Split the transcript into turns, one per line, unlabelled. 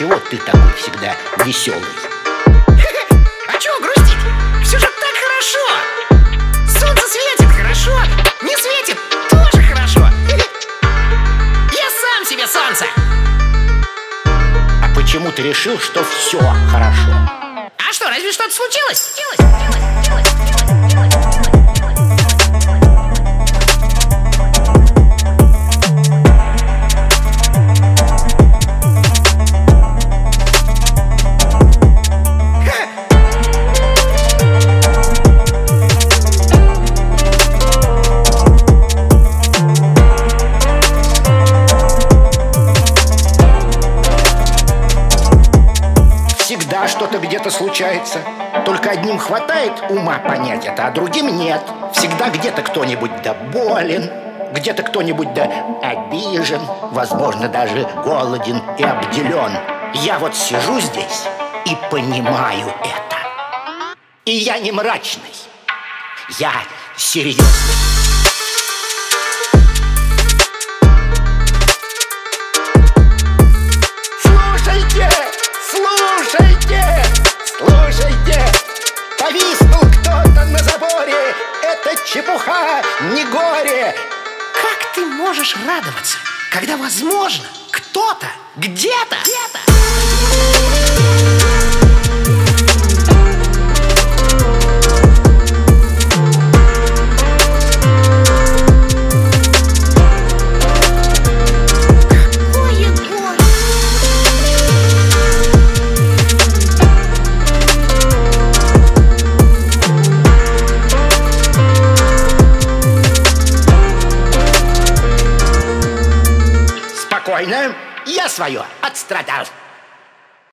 чего ты такой всегда веселый?
А чего грустить? Все же так хорошо! Солнце светит хорошо, не светит тоже хорошо! Я сам себе солнце!
А почему ты решил, что все хорошо?
А что, разве что-то случилось?
Всегда что-то где-то случается. Только одним хватает ума понять это, а другим нет. Всегда где-то кто-нибудь да болен, где-то кто-нибудь да обижен, возможно, даже голоден и обделен. Я вот сижу здесь и понимаю это. И я не мрачный, я серьезный. Повиснул кто-то на заборе. Это чепуха, не горе.
Как ты можешь радоваться, когда, возможно, кто-то где-то где
Спокойно, я свое отстрадал